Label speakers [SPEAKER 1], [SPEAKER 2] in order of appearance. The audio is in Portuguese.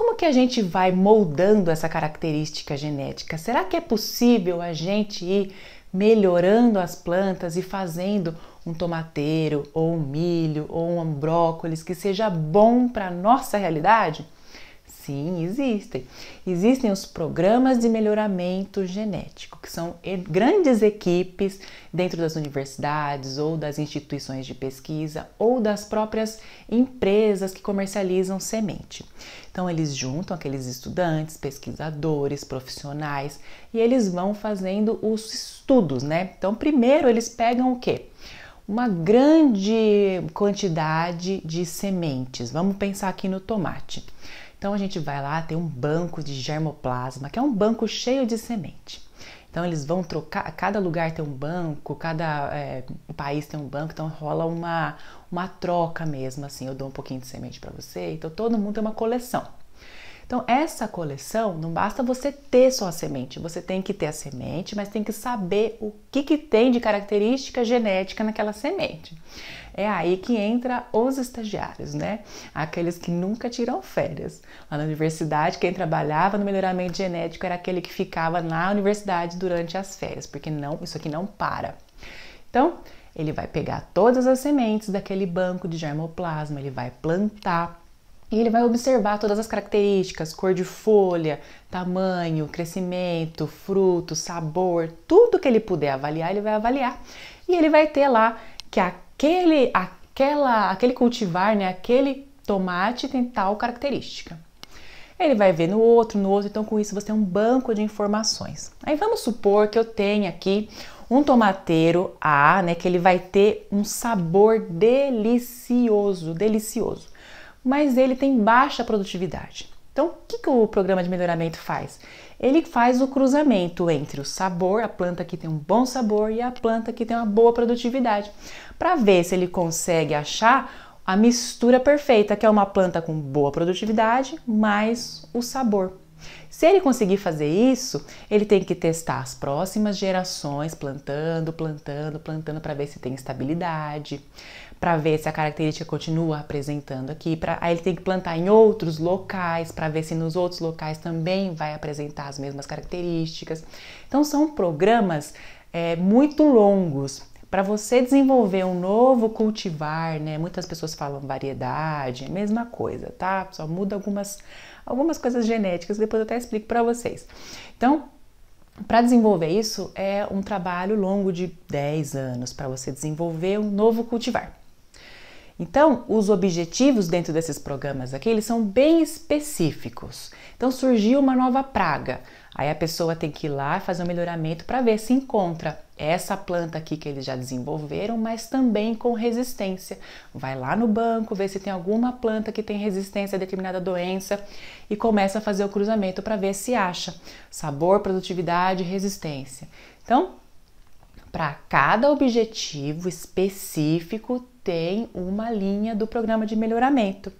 [SPEAKER 1] como que a gente vai moldando essa característica genética? Será que é possível a gente ir melhorando as plantas e fazendo um tomateiro ou um milho ou um brócolis que seja bom para nossa realidade? Sim, existem. Existem os programas de melhoramento genético, que são grandes equipes dentro das universidades ou das instituições de pesquisa ou das próprias empresas que comercializam semente. Então, eles juntam aqueles estudantes, pesquisadores, profissionais e eles vão fazendo os estudos, né? Então, primeiro eles pegam o quê? Uma grande quantidade de sementes. Vamos pensar aqui no tomate. Então a gente vai lá, tem um banco de germoplasma, que é um banco cheio de semente. Então eles vão trocar, cada lugar tem um banco, cada é, país tem um banco, então rola uma, uma troca mesmo, assim, eu dou um pouquinho de semente para você, então todo mundo tem uma coleção. Então, essa coleção não basta você ter só a semente, você tem que ter a semente, mas tem que saber o que, que tem de característica genética naquela semente. É aí que entra os estagiários, né? Aqueles que nunca tiram férias. Lá na universidade, quem trabalhava no melhoramento genético era aquele que ficava na universidade durante as férias, porque não, isso aqui não para. Então, ele vai pegar todas as sementes daquele banco de germoplasma, ele vai plantar e ele vai observar todas as características, cor de folha, tamanho, crescimento, fruto, sabor, tudo que ele puder avaliar, ele vai avaliar. E ele vai ter lá que aquele, aquela, aquele cultivar, né, aquele tomate tem tal característica. Ele vai ver no outro, no outro, então com isso você tem um banco de informações. Aí vamos supor que eu tenha aqui um tomateiro A, né, que ele vai ter um sabor delicioso, delicioso mas ele tem baixa produtividade. Então, o que, que o programa de melhoramento faz? Ele faz o cruzamento entre o sabor, a planta que tem um bom sabor, e a planta que tem uma boa produtividade, para ver se ele consegue achar a mistura perfeita, que é uma planta com boa produtividade mais o sabor. Se ele conseguir fazer isso, ele tem que testar as próximas gerações, plantando, plantando, plantando para ver se tem estabilidade, para ver se a característica continua apresentando aqui. Pra, aí ele tem que plantar em outros locais para ver se nos outros locais também vai apresentar as mesmas características. Então são programas é, muito longos para você desenvolver um novo cultivar, né? Muitas pessoas falam variedade, é mesma coisa, tá? Só muda algumas algumas coisas genéticas, depois eu até explico para vocês. Então, para desenvolver isso é um trabalho longo de 10 anos para você desenvolver um novo cultivar. Então, os objetivos dentro desses programas aqui, eles são bem específicos. Então, surgiu uma nova praga. Aí a pessoa tem que ir lá fazer um melhoramento para ver se encontra essa planta aqui que eles já desenvolveram, mas também com resistência. Vai lá no banco, ver se tem alguma planta que tem resistência a determinada doença e começa a fazer o cruzamento para ver se acha sabor, produtividade, resistência. Então, para cada objetivo específico tem uma linha do programa de melhoramento.